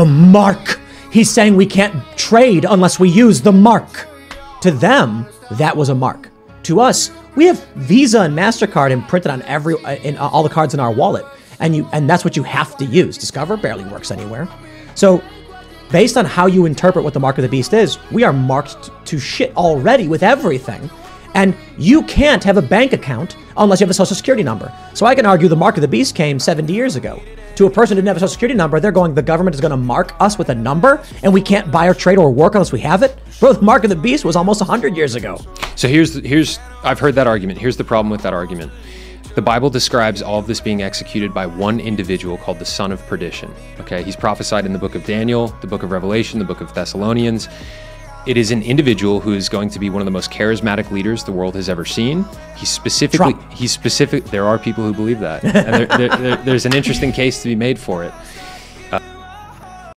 the mark. He's saying we can't trade unless we use the mark. To them, that was a mark. To us, we have Visa and Mastercard imprinted on every uh, in uh, all the cards in our wallet, and you and that's what you have to use. Discover barely works anywhere. So, based on how you interpret what the mark of the beast is, we are marked to shit already with everything. And you can't have a bank account unless you have a social security number. So I can argue the mark of the beast came 70 years ago. To a person who didn't have a social security number, they're going, the government is going to mark us with a number and we can't buy or trade or work unless we have it. Bro, the mark of the beast was almost 100 years ago. So here's the, here's I've heard that argument. Here's the problem with that argument. The Bible describes all of this being executed by one individual called the son of perdition. Okay, he's prophesied in the book of Daniel, the book of Revelation, the book of Thessalonians. It is an individual who is going to be one of the most charismatic leaders the world has ever seen. He's specifically Trump. he's specific. There are people who believe that, and there, there, there, there's an interesting case to be made for it.